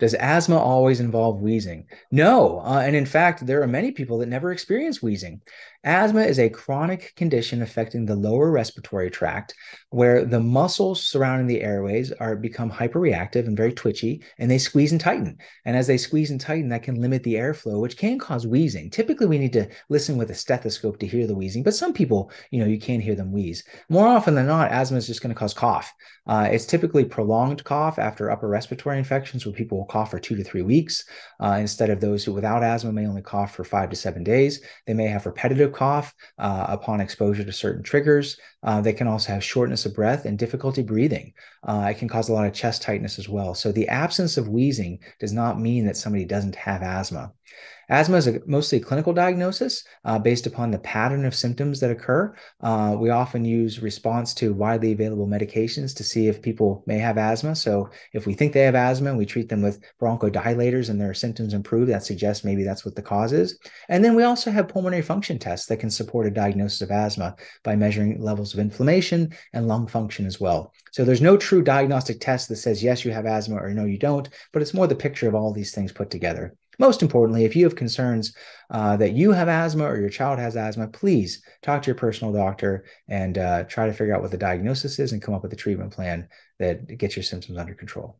Does asthma always involve wheezing? No. Uh, and in fact, there are many people that never experience wheezing. Asthma is a chronic condition affecting the lower respiratory tract where the muscles surrounding the airways are become hyperreactive and very twitchy and they squeeze and tighten. And as they squeeze and tighten, that can limit the airflow, which can cause wheezing. Typically, we need to listen with a stethoscope to hear the wheezing, but some people, you know, you can hear them wheeze. More often than not, asthma is just going to cause cough. Uh, it's typically prolonged cough after upper respiratory infections where people will cough for two to three weeks uh, instead of those who without asthma may only cough for five to seven days. They may have repetitive cough uh, upon exposure to certain triggers. Uh, they can also have shortness of breath and difficulty breathing. Uh, it can cause a lot of chest tightness as well. So the absence of wheezing does not mean that somebody doesn't have asthma. Asthma is a mostly clinical diagnosis uh, based upon the pattern of symptoms that occur. Uh, we often use response to widely available medications to see if people may have asthma. So if we think they have asthma, we treat them with bronchodilators and their symptoms improve. That suggests maybe that's what the cause is. And then we also have pulmonary function tests that can support a diagnosis of asthma by measuring levels of inflammation and lung function as well. So there's no true diagnostic test that says yes, you have asthma or no, you don't, but it's more the picture of all these things put together. Most importantly, if you have concerns uh, that you have asthma or your child has asthma, please talk to your personal doctor and uh, try to figure out what the diagnosis is and come up with a treatment plan that gets your symptoms under control.